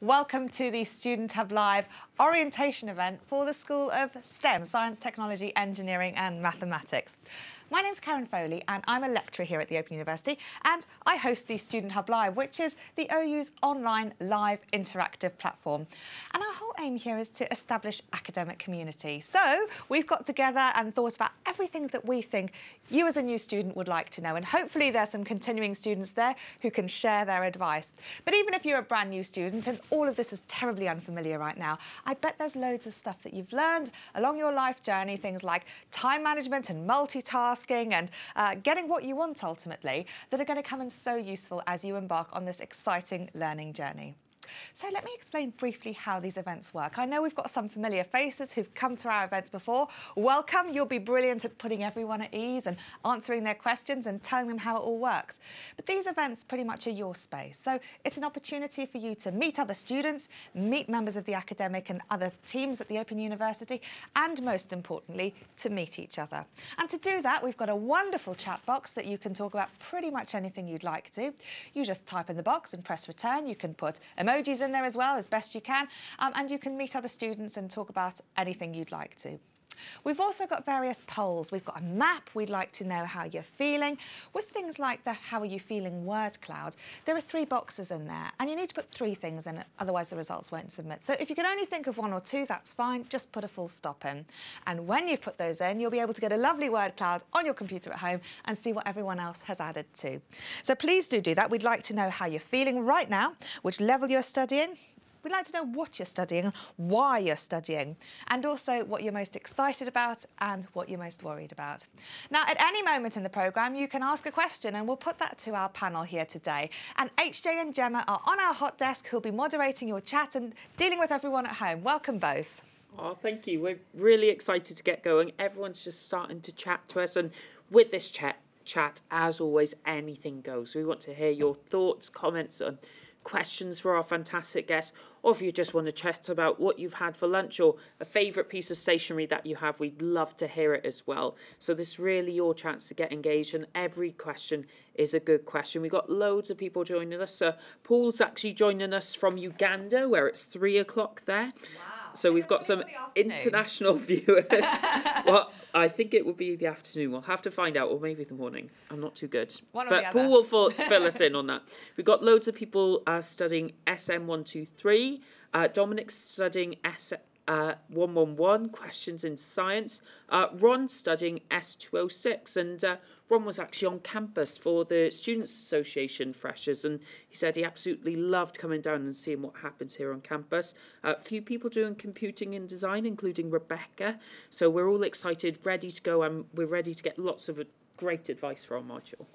Welcome to the Student Hub Live orientation event for the School of STEM, Science, Technology, Engineering and Mathematics. My name's Karen Foley and I'm a lecturer here at the Open University and I host the Student Hub Live, which is the OU's online live interactive platform. And our whole aim here is to establish academic community. So we've got together and thought about everything that we think you as a new student would like to know. And hopefully there's some continuing students there who can share their advice. But even if you're a brand new student and all of this is terribly unfamiliar right now, I bet there's loads of stuff that you've learned along your life journey, things like time management and multitasking and uh, getting what you want ultimately that are going to come in so useful as you embark on this exciting learning journey. So let me explain briefly how these events work. I know we've got some familiar faces who've come to our events before. Welcome, you'll be brilliant at putting everyone at ease and answering their questions and telling them how it all works. But these events pretty much are your space. So it's an opportunity for you to meet other students, meet members of the academic and other teams at the Open University, and most importantly, to meet each other. And to do that, we've got a wonderful chat box that you can talk about pretty much anything you'd like to. You just type in the box and press return. You can put emojis emojis in there as well as best you can. Um, and you can meet other students and talk about anything you'd like to. We've also got various polls. We've got a map. We'd like to know how you're feeling. With things like the how are you feeling word cloud, there are three boxes in there and you need to put three things in otherwise the results won't submit. So if you can only think of one or two, that's fine. Just put a full stop in. And when you've put those in, you'll be able to get a lovely word cloud on your computer at home and see what everyone else has added to. So please do do that. We'd like to know how you're feeling right now, which level you're studying, We'd like to know what you're studying, why you're studying, and also what you're most excited about and what you're most worried about. Now, at any moment in the programme, you can ask a question and we'll put that to our panel here today. And HJ and Gemma are on our hot desk who'll be moderating your chat and dealing with everyone at home. Welcome both. Oh, thank you. We're really excited to get going. Everyone's just starting to chat to us and with this chat, chat, as always, anything goes. We want to hear your thoughts, comments on questions for our fantastic guests, or if you just want to chat about what you've had for lunch or a favourite piece of stationery that you have, we'd love to hear it as well. So this is really your chance to get engaged, and every question is a good question. We've got loads of people joining us. So Paul's actually joining us from Uganda, where it's three o'clock there. Wow. So we've got some international viewers. well, I think it will be the afternoon. We'll have to find out, or maybe the morning. I'm not too good. One but Paul will fill, fill us in on that. We've got loads of people uh, studying SM123. Uh, Dominic's studying S uh, 111, questions in science. Uh, Ron studying S206, and uh, Ron was actually on campus for the Students Association freshers, and he said he absolutely loved coming down and seeing what happens here on campus. A few people doing computing and design, including Rebecca. So we're all excited, ready to go, and we're ready to get lots of great advice our module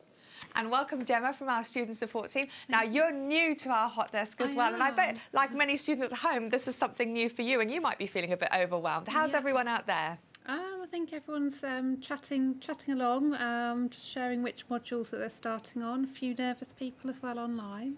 and welcome Gemma from our student support team. Now you're new to our hot desk as I well, am. and I bet, like many students at home, this is something new for you, and you might be feeling a bit overwhelmed. How's yeah. everyone out there? Um, I think everyone's um, chatting, chatting along, um, just sharing which modules that they're starting on. A few nervous people as well online.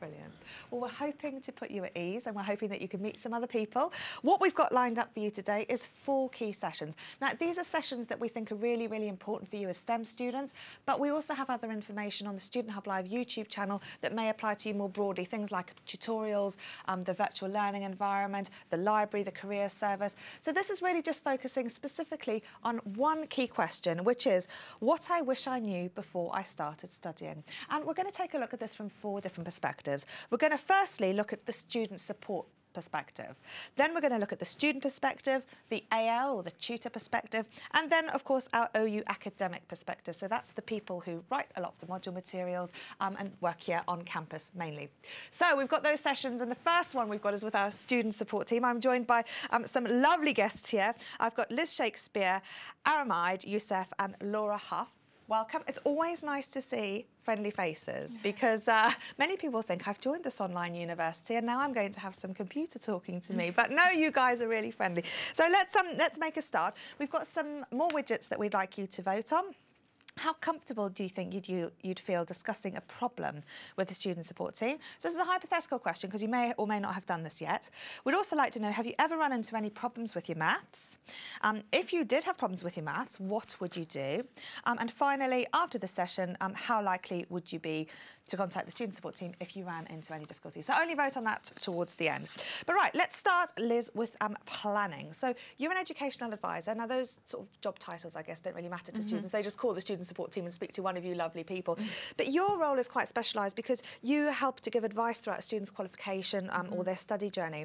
Brilliant. Well, we're hoping to put you at ease and we're hoping that you can meet some other people. What we've got lined up for you today is four key sessions. Now, these are sessions that we think are really, really important for you as STEM students, but we also have other information on the Student Hub Live YouTube channel that may apply to you more broadly, things like tutorials, um, the virtual learning environment, the library, the career service. So this is really just focusing specifically on one key question, which is what I wish I knew before I started studying. And we're going to take a look at this from four different perspectives perspectives. We're going to firstly look at the student support perspective. Then we're going to look at the student perspective, the AL or the tutor perspective, and then, of course, our OU academic perspective. So that's the people who write a lot of the module materials um, and work here on campus mainly. So we've got those sessions, and the first one we've got is with our student support team. I'm joined by um, some lovely guests here. I've got Liz Shakespeare, Aramide Youssef, and Laura Huff welcome. It's always nice to see friendly faces because uh, many people think I've joined this online university and now I'm going to have some computer talking to me. But no, you guys are really friendly. So let's um, let's make a start. We've got some more widgets that we'd like you to vote on. How comfortable do you think you'd, you, would feel discussing a problem with the student support team? So this is a hypothetical question because you may or may not have done this yet. We'd also like to know, have you ever run into any problems with your maths? Um, if you did have problems with your maths, what would you do? Um, and finally, after the session, um, how likely would you be to contact the student support team if you ran into any difficulties? So only vote on that towards the end. But right, let's start, Liz, with um, planning. So you're an educational advisor. Now, those sort of job titles, I guess, don't really matter to mm -hmm. students. They just call the student support team and speak to one of you lovely people. But your role is quite specialised because you help to give advice throughout student's qualification um, mm -hmm. or their study journey.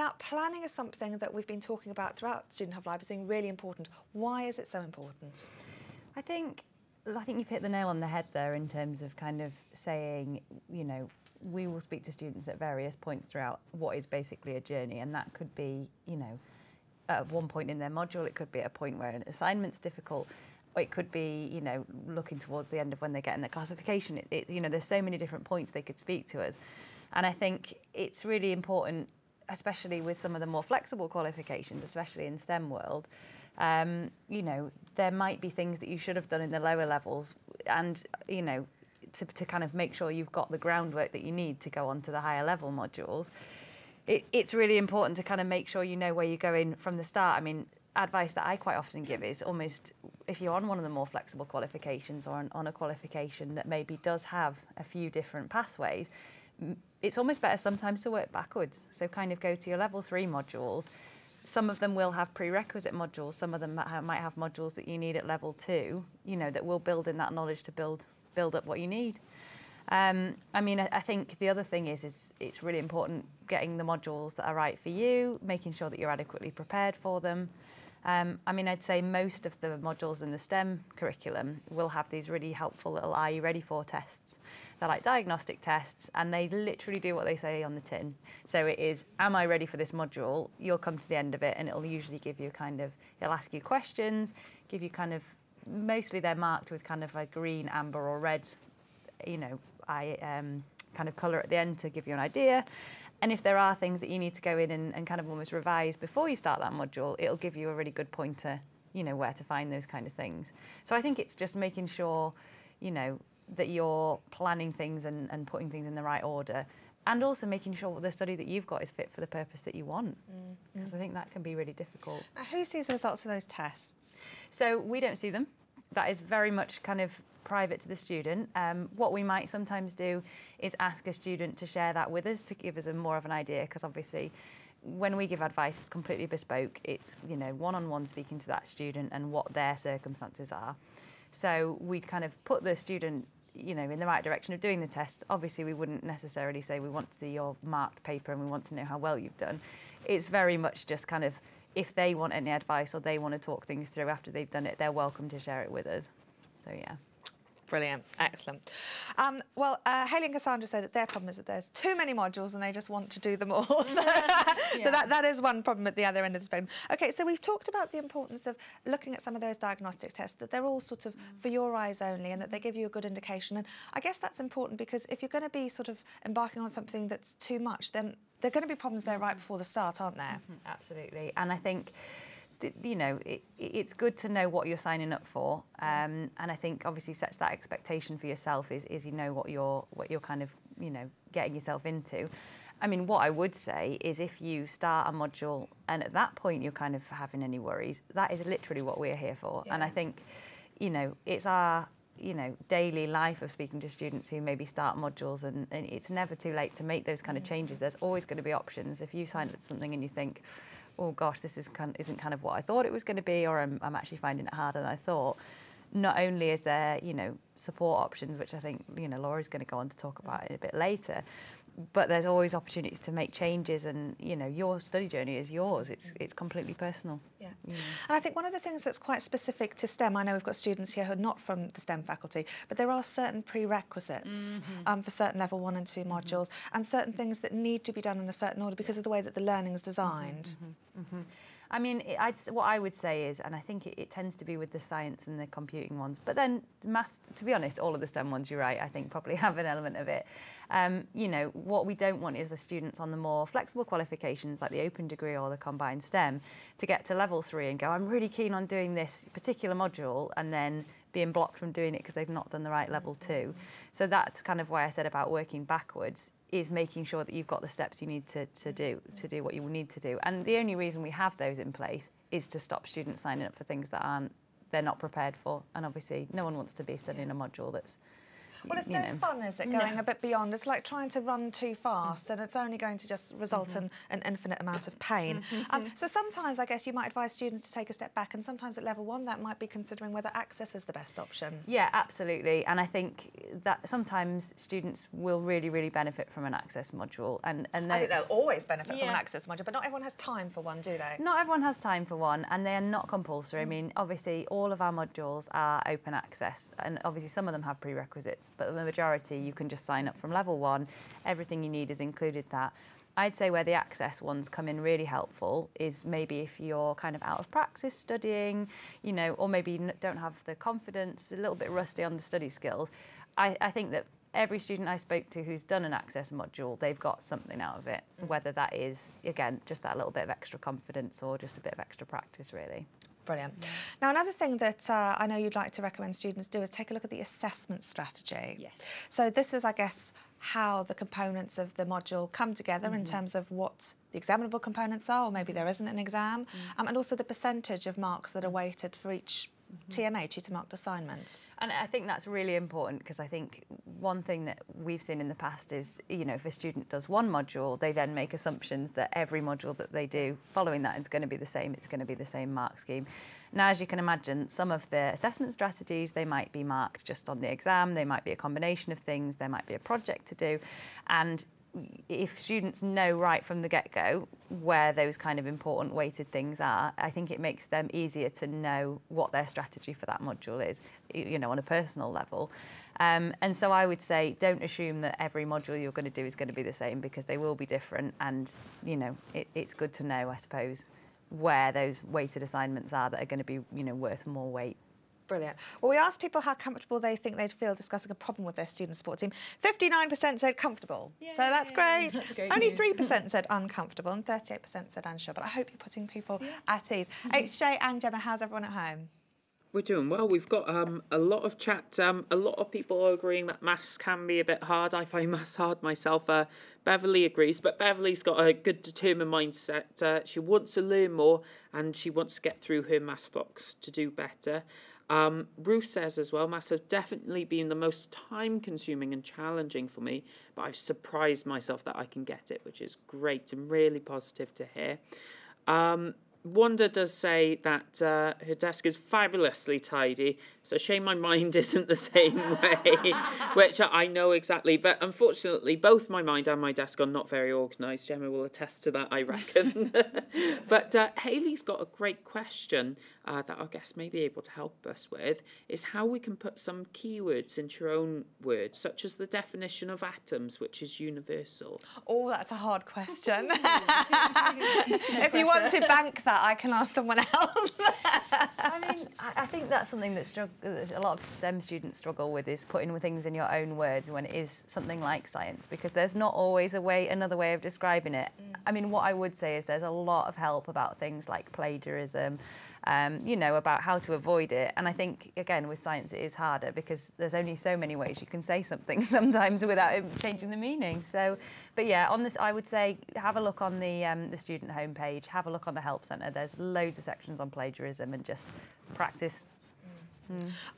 Now, planning is something that we've been talking about throughout Student Hub Live as being really important. Why is it so important? I think I think you've hit the nail on the head there in terms of kind of saying, you know, we will speak to students at various points throughout what is basically a journey, and that could be, you know, at one point in their module, it could be at a point where an assignment's difficult, it could be, you know, looking towards the end of when they get in their classification. It, it, you know, there's so many different points they could speak to us, and I think it's really important, especially with some of the more flexible qualifications, especially in STEM world. Um, you know, there might be things that you should have done in the lower levels, and you know, to, to kind of make sure you've got the groundwork that you need to go on to the higher level modules. It, it's really important to kind of make sure you know where you're going from the start. I mean, advice that I quite often give is almost if you're on one of the more flexible qualifications or on, on a qualification that maybe does have a few different pathways, it's almost better sometimes to work backwards. So kind of go to your level three modules. Some of them will have prerequisite modules. Some of them might have modules that you need at level two, you know, that will build in that knowledge to build build up what you need. Um, I mean, I, I, think the other thing is, is it's really important getting the modules that are right for you, making sure that you're adequately prepared for them. Um, I mean, I'd say most of the modules in the STEM curriculum will have these really helpful little Are You Ready For tests. They're like diagnostic tests and they literally do what they say on the tin. So it is, am I ready for this module? You'll come to the end of it and it'll usually give you kind of, it'll ask you questions, give you kind of mostly they're marked with kind of a green, amber or red, you know, I um, kind of colour at the end to give you an idea. And if there are things that you need to go in and, and kind of almost revise before you start that module, it'll give you a really good pointer, you know, where to find those kind of things. So I think it's just making sure, you know, that you're planning things and, and putting things in the right order and also making sure the study that you've got is fit for the purpose that you want because mm, mm. I think that can be really difficult. Now, who sees the results of those tests? So we don't see them that is very much kind of private to the student. Um, what we might sometimes do is ask a student to share that with us to give us a more of an idea because obviously when we give advice it's completely bespoke. It's you know one-on-one -on -one speaking to that student and what their circumstances are. So we'd kind of put the student you know in the right direction of doing the test. Obviously we wouldn't necessarily say we want to see your marked paper and we want to know how well you've done. It's very much just kind of if they want any advice or they want to talk things through after they've done it, they're welcome to share it with us. So, yeah. Brilliant, excellent. Um, well, uh, Haley and Cassandra say that their problem is that there's too many modules and they just want to do them all. so, yeah. so that, that is one problem at the other end of the spectrum. OK, so we've talked about the importance of looking at some of those diagnostic tests, that they're all sort of mm. for your eyes only and that they give you a good indication. And I guess that's important because if you're going to be sort of embarking on something that's too much, then there are going to be problems there right before the start, aren't there? Mm -hmm, absolutely. And I think you know, it, it's good to know what you're signing up for, um, and I think obviously sets that expectation for yourself is, is you know what you're what you're kind of you know getting yourself into. I mean, what I would say is if you start a module and at that point you're kind of having any worries, that is literally what we're here for. Yeah. And I think, you know, it's our you know daily life of speaking to students who maybe start modules and, and it's never too late to make those kind of mm. changes there's always going to be options if you sign up to something and you think oh gosh this is kind isn't kind of what I thought it was going to be or I'm, I'm actually finding it harder than I thought. Not only is there you know support options which I think you know Laura's going to go on to talk about in a bit later but there's always opportunities to make changes and you know your study journey is yours. It's it's completely personal. Yeah. And i think one of the things that's quite specific to stem i know we've got students here who are not from the stem faculty but there are certain prerequisites mm -hmm. um, for certain level one and 2 mm -hmm. modules and certain things that need to be done in a certain order because of the way that the learning is designed. Mm -hmm. I mean, I'd, what I would say is, and I think it, it, tends to be with the science and the computing ones, but then maths, to be honest, all of the STEM ones, you're right, I think probably have an element of it. Um, you know, what we don't want is the students on the more flexible qualifications, like the open degree or the combined STEM, to get to level three and go, I'm really keen on doing this particular module, and then being blocked from doing it because they've not done the right level two. So that's kind of why I said about working backwards is making sure that you've got the steps you need to, to do mm-hmm. to do what you will need to do. And the only reason we have those in place is to stop students signing up for things that aren't they're not prepared for. And obviously no one wants to be studying a module that's Well, it's no know. fun, is it, going a bit beyond? It's like trying to run too fast, mm-hmm. and it's only going to just result in mm-hmm. an infinite amount of pain. Mm-hmm, um, so sometimes, I guess, you might advise students to take a step back, and sometimes at level one, that might be considering whether access is the best option. Yeah, absolutely. And I think that sometimes students will really, really benefit from an access module. And, and I think they'll always benefit from an access module, but not everyone has time for one, do they? Not everyone has time for one, and they are not compulsory. I mm. mean, obviously, all of our modules are open access, and obviously, some of them have prerequisites, but the majority you can just sign up from level one. Everything you need is included that. I'd say where the access ones come in really helpful is maybe if you're kind of out of practice studying, you know, or maybe don't have the confidence, a little bit rusty on the study skills. I, I think that every student I spoke to who's done an access module, they've got something out of it, mm. whether that is, again, just that little bit of extra confidence or just a bit of extra practice, really. Brilliant. Now, another thing that uh, I know you'd like to recommend students do is take a look at the assessment strategy. Yes. So this is, I guess, how the components of the module come together in terms of what the examinable components are, or maybe there isn't an exam, um, and also the percentage of marks that are weighted for each TMA, tutor marked assignment. And I think that's really important because I think one thing that we've seen in the past is, you know, if a student does one module, they then make assumptions that every module that they do following that is going to be the same, it's going to be the same mark scheme. Now, as you can imagine, some of the assessment strategies, they might be marked just on the exam, they might be a combination of things, there might be a project to do. And if students know right from the get-go where those kind of important weighted things are, I think it makes them easier to know what their strategy for that module is, you know, on a personal level. Um, and so I would say don't assume that every module you're going to do is going to be the same because they will be different. And, you know, it, it's good to know, I suppose, where those weighted assignments are that are going to be, you know, worth more weight. Brilliant. Well, we asked people how comfortable they think they'd feel discussing a problem with their student support team. 59% said comfortable. so that's great. That's great Only news. 3% said uncomfortable and 38% said unsure. But I hope you're putting people at ease. HJ and Gemma, how's everyone at home? We're doing well. We've got um, a lot of chat. Um, a lot of people are agreeing that maths can be a bit hard. I find maths hard myself. Uh, Beverly agrees, but Beverly's got a good, determined mindset. Uh, she wants to learn more and she wants to get through her maths box to do better. Um, Ruth says as well, maths have definitely been the most time consuming and challenging for me, but I've surprised myself that I can get it, which is great and really positive to hear. Um, Wanda does say that uh, her desk is fabulously tidy, so shame my mind isn't the same way, which I know exactly. But unfortunately, both my mind and my desk are not very organised. Gemma will attest to that, I reckon. but uh, Haley's got a great question uh, that our guest may be able to help us with: is how we can put some keywords into your own words, such as the definition of atoms, which is universal. Oh, that's a hard question. if you want to bank that, I can ask someone else. I mean, I, I think that's something that strugg- that a lot of STEM students struggle with is putting things in your own words when it is something like science, because there's not always a way, another way of describing it. I mean, what I would say is there's a lot of help about things like plagiarism, um, you know, about how to avoid it. And I think, again, with science, it is harder because there's only so many ways you can say something sometimes without it changing the meaning. So, but yeah, on this, I would say have a look on the um, the student homepage, have a look on the help centre. There's loads of sections on plagiarism and just practice.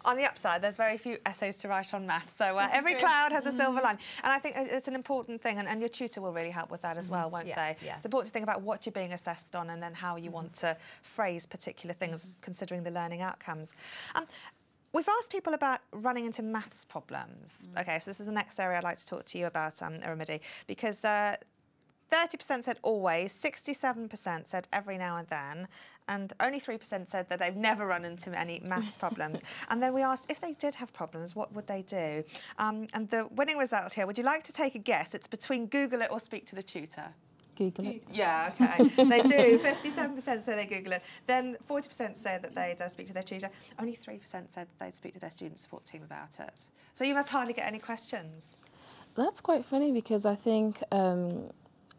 On the upside, there's very few essays to write on maths, so uh, every cloud has a silver lining. And I think it's an important thing, and, and your tutor will really help with that as well, won't Yeah, they? yeah. It's important to think about what you're being assessed on and then how you want to phrase particular things, considering the learning outcomes. Um, We've asked people about running into maths problems. Okay, so this is the next area I'd like to talk to you about, um, Aramide, because uh, 30% said always, 67% said every now and then, and only 3% said that they've never run into any maths problems. and then we asked if they did have problems, what would they do? Um, and the winning result here, would you like to take a guess? It's between Google it or speak to the tutor. Google it. Yeah, okay. they do. 57% say they Google it. Then 40% say that they'd uh, speak to their tutor. Only 3% said that they'd speak to their student support team about it. So you must hardly get any questions. That's quite funny because I think um,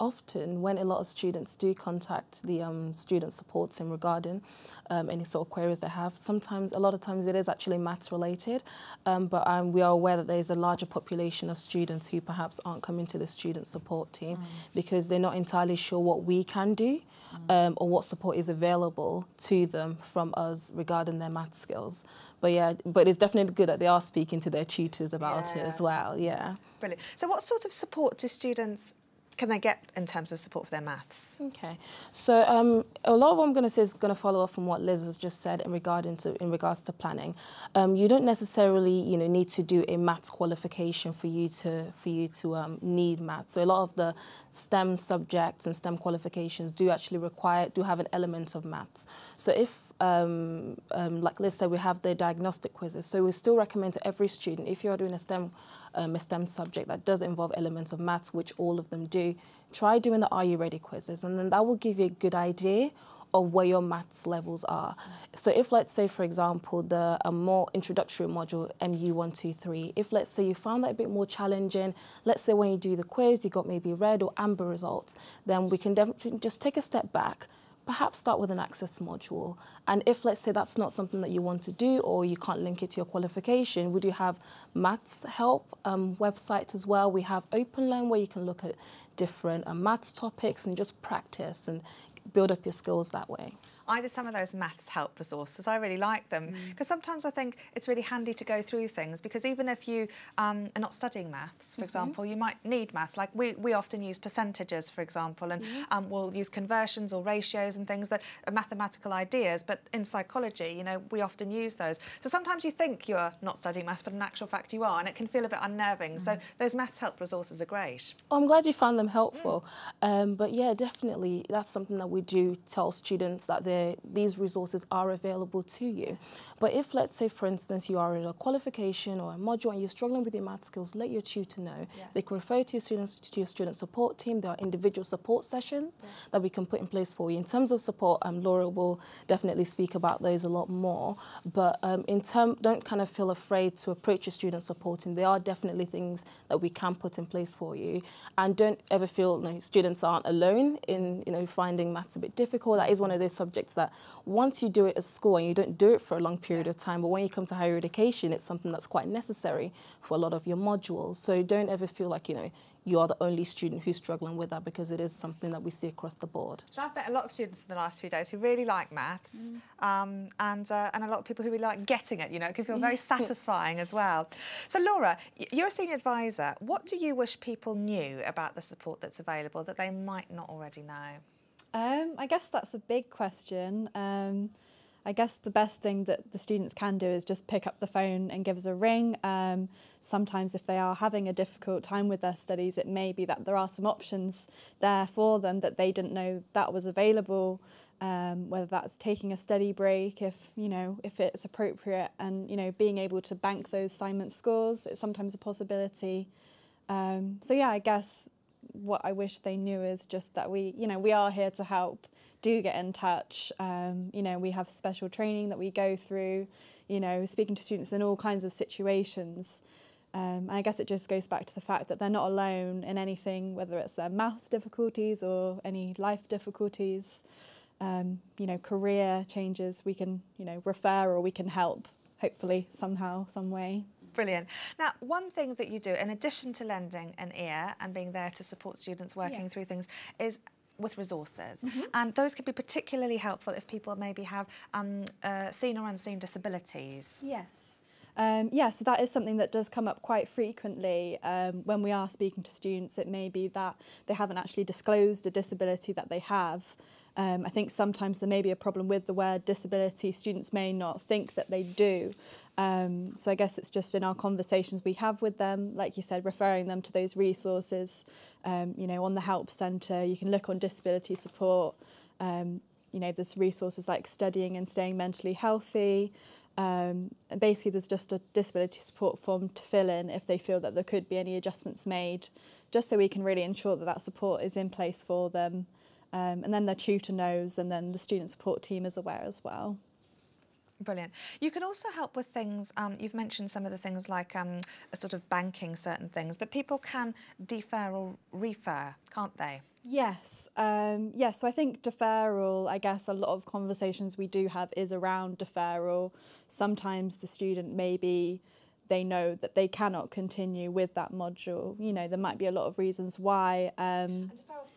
often when a lot of students do contact the um, student support team regarding um, any sort of queries they have, sometimes, a lot of times it is actually maths related, um, but um, we are aware that there is a larger population of students who perhaps aren't coming to the student support team mm. because they're not entirely sure what we can do mm. or what support is available to them from us regarding their math skills. But yeah, but it's definitely good that they are speaking to their tutors about yeah. it as well. Yeah. Brilliant. So, what sort of support do students can they get in terms of support for their maths? Okay, so um, a lot of what I'm going to say is going to follow up from what Liz has just said in regard to in regards to planning. Um, you don't necessarily you know need to do a maths qualification for you to for you to um, need maths. So a lot of the STEM subjects and STEM qualifications do actually require do have an element of maths. So if um, um, like Liz said, we have the diagnostic quizzes. So we still recommend to every student, if you're doing a STEM, um, a STEM subject that does involve elements of maths, which all of them do, try doing the Are You Ready quizzes. And then that will give you a good idea of where your maths levels are. So if let's say, for example, the a more introductory module, MU123, if let's say you found that a bit more challenging, let's say when you do the quiz, you got maybe red or amber results, then we can definitely just take a step back, perhaps start with an access module. And if, let's say, that's not something that you want to do or you can't link it to your qualification, we do have maths help um, website as well. We have OpenLearn where you can look at different uh, maths topics and just practice and build up your skills that way. I did some of those maths help resources. I really like them because mm. sometimes I think it's really handy to go through things because even if you um, are not studying maths, for mm -hmm. example, you might need maths. Like we, we often use percentages, for example, and mm -hmm. um, we'll use conversions or ratios and things that are mathematical ideas. But in psychology, you know, we often use those. So sometimes you think you're not studying maths, but in actual fact you are, and it can feel a bit unnerving. So mm. those maths help resources are great. Oh, I'm glad you found them helpful. Um, but yeah, definitely, that's something that we do tell students that they these resources are available to you. But if, let's say, for instance, you are in a qualification or a module and you're struggling with your math skills, let your tutor know. Yeah. They can refer to your students to your student support team. There are individual support sessions yeah. that we can put in place for you. In terms of support, um, Laura will definitely speak about those a lot more. But um, in term, don't kind of feel afraid to approach your student support team. There are definitely things that we can put in place for you. And don't ever feel you know, students aren't alone in you know finding maths a bit difficult. That is one of those subjects that once you do it at school and you don't do it for a long period of time, but when you come to higher education, it's something that's quite necessary for a lot of your modules. So don't ever feel like, you know, you are the only student who's struggling with that because it is something that we see across the board. So I've met a lot of students in the last few days who really like maths mm. um, and, uh, and a lot of people who really like getting it, you know, it can feel very satisfying as well. So Laura, you're a senior advisor. What do you wish people knew about the support that's available that they might not already know? Um, I guess that's a big question. Um, I guess the best thing that the students can do is just pick up the phone and give us a ring. Um, sometimes, if they are having a difficult time with their studies, it may be that there are some options there for them that they didn't know that was available. Um, whether that's taking a study break, if you know if it's appropriate, and you know being able to bank those assignment scores, it's sometimes a possibility. Um, so yeah, I guess what I wish they knew is just that we, you know, we are here to help. Do get in touch. Um, you know, we have special training that we go through. You know, speaking to students in all kinds of situations. Um, and I guess it just goes back to the fact that they're not alone in anything, whether it's their maths difficulties or any life difficulties. Um, you know, career changes. We can, you know, refer or we can help. Hopefully, somehow, some way. Brilliant. Now, one thing that you do, in addition to lending an ear and being there to support students working yeah. through things, is with resources. Mm -hmm. And those could be particularly helpful if people maybe have um, uh, seen or unseen disabilities. Yes. Um, yeah, so that is something that does come up quite frequently um, when we are speaking to students. It may be that they haven't actually disclosed a disability that they have. Um, I think sometimes there may be a problem with the word disability. Students may not think that they do. Um, so I guess it's just in our conversations we have with them, like you said, referring them to those resources. Um, you know, on the help centre, you can look on disability support. Um, you know, there's resources like studying and staying mentally healthy. Um, and basically, there's just a disability support form to fill in if they feel that there could be any adjustments made, just so we can really ensure that that support is in place for them. Um, and then their tutor knows, and then the student support team is aware as well. Brilliant. You can also help with things, um, you've mentioned some of the things like um, a sort of banking certain things, but people can defer or refer, can't they? Yes, um, yes. So I think deferral. I guess a lot of conversations we do have is around deferral. Sometimes the student may maybe they know that they cannot continue with that module. You know, there might be a lot of reasons why. Um,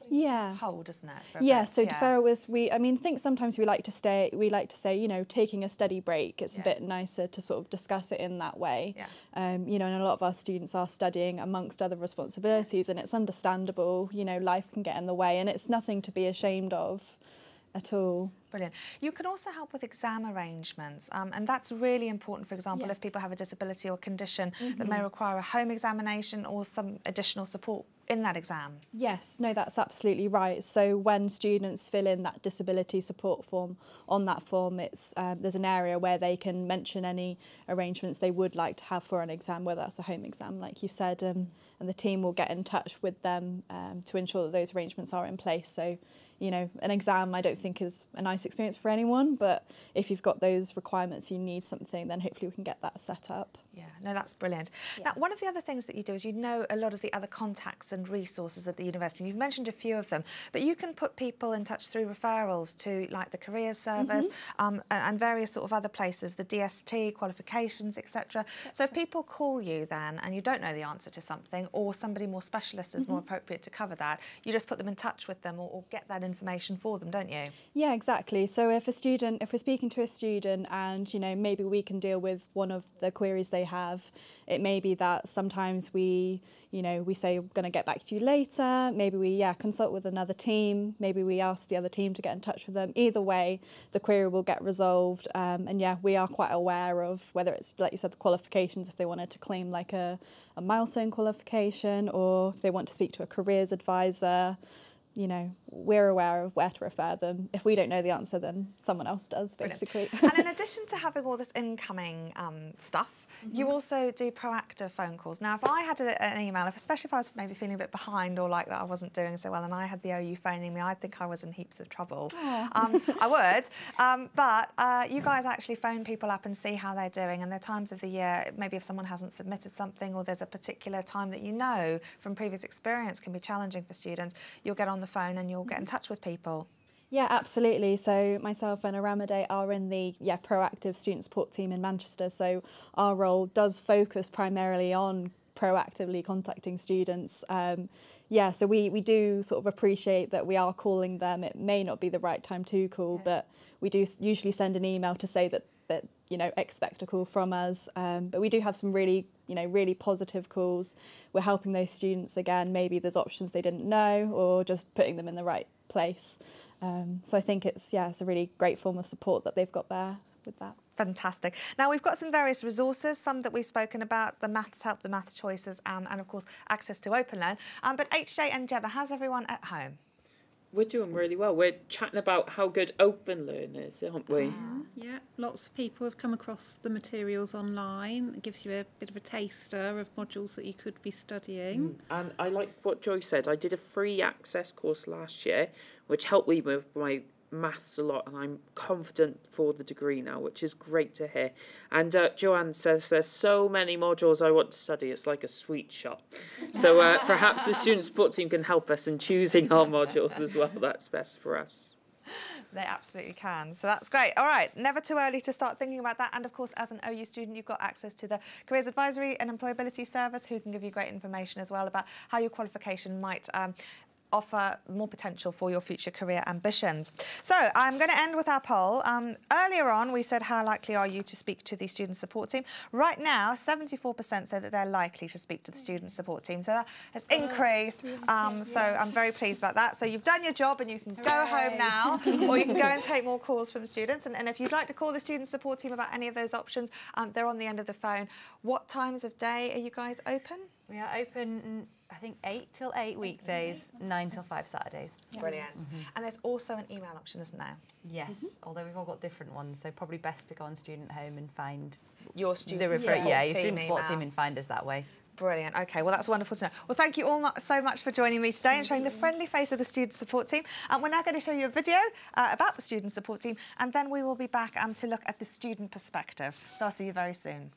yeah. hold, isn't it? yeah, bit? so deferral was we. I mean, I think sometimes we like to stay. We like to say, you know, taking a study break. It's Yeah. a bit nicer to sort of discuss it in that way. Yeah. Um, you know, and a lot of our students are studying amongst other responsibilities, and it's understandable. You know, life can get in the way, and it's nothing to be ashamed of, at all. Brilliant. You can also help with exam arrangements, um, and that's really important. For example, if Yes. Mm-hmm. people have a disability or condition that may require a home examination or some additional support in that exam. Yes, no, that's absolutely right. So when students fill in that disability support form, on that form, it's um, there's an area where they can mention any arrangements they would like to have for an exam, whether that's a home exam, like you said, um, and the team will get in touch with them um, to ensure that those arrangements are in place. So, you know, an exam I don't think is a nice experience for anyone, but if you've got those requirements, you need something, then hopefully we can get that set up. Yeah, no, that's brilliant. Now, one of the other things that you do is you know a lot of the other contacts and resources at the university. You've mentioned a few of them, but you can put people in touch through referrals to like the careers service um, and various sort of other places, the DST, qualifications, etc. So if people call you then and you don't know the answer to something, or somebody more specialist is more appropriate to cover that, you just put them in touch with them or, or get that information for them, don't you? Yeah, exactly. So if a student, if we're speaking to a student and, you know, maybe we can deal with one of the queries they have, it may be that sometimes we, you know, we say we're going to get back to you later. Maybe we, yeah, consult with another team. Maybe we ask the other team to get in touch with them. Either way, the query will get resolved. Um, and yeah, we are quite aware of whether it's, like you said, the qualifications, if they wanted to claim like a, a milestone qualification or if they want to speak to a careers advisor you know, we're aware of where to refer them. If we don't know the answer, then someone else does, basically. and in addition to having all this incoming um, stuff, you also do proactive phone calls. Now, if I had a, an email, if, especially if I was maybe feeling a bit behind or like that I wasn't doing so well, and I had the OU phoning me, I'd think I was in heaps of trouble. Um, I would. Um, but uh, you guys actually phone people up and see how they're doing, and there are times of the year, maybe if someone hasn't submitted something or there's a particular time that you know from previous experience can be challenging for students, you'll get on the phone and you'll get in touch with people. yeah, absolutely. So myself and Aramide are in the yeah proactive student support team in Manchester. So our role does focus primarily on proactively contacting students. Um, yeah, so we, we do sort of appreciate that we are calling them. It may not be the right time to call, but we do usually send an email to say that that you know expect a call from us. Um, but we do have some really you know really positive calls. We're helping those students again. Maybe there's options they didn't know, or just putting them in the right place. Um, so I think it's yeah, it's a really great form of support that they've got there with that. Fantastic. Now we've got some various resources, some that we've spoken about, the maths help, the maths choices, um, and of course access to OpenLearn. Um, but HJ and Gemma, how's everyone at home? We're doing really well. We're chatting about how good Open Learn is, aren't we? Ah. Yeah, lots of people have come across the materials online. It gives you a bit of a taster of modules that you could be studying. Mm, and I like what Joy said. I did a free access course last year, which helped me with my maths a lot, and I'm confident for the degree now, which is great to hear. And uh, Joanne says there's so many modules I want to study. It's like a sweet shop. So uh, perhaps the student support team can help us in choosing our modules as well. That's best for us. They absolutely can. So that's great. All right, never too early to start thinking about that. And of course, as an OU student, you've got access to the Careers Advisory and Employability Service, who can give you great information as well about how your qualification might. Um, offer more potential for your future career ambitions. So I'm going to end with our poll. Um, earlier on, we said how likely are you to speak to the student support team? Right now, 74% say that they're likely to speak to the student support team. So that has increased. Um, so I'm very pleased about that. So you've done your job and you can go home now, or you can go and take more calls from students. And, and if you'd like to call the student support team about any of those options, um, they're on the end of the phone. What times of day are you guys open? We are open, I think, 8 till 8 weekdays, 9 till 5 Saturdays. Brilliant. And there's also an email option, isn't there? Yes, although we've all got different ones, so probably best to go on Student Home and find Your the student refer- support yeah, your team student support email. team and find us that way. Brilliant. Okay, well, that's wonderful to know. Well, thank you all mu- so much for joining me today and showing the friendly face of the student support team. And we're now going to show you a video uh, about the student support team, and then we will be back um, to look at the student perspective. So I'll see you very soon.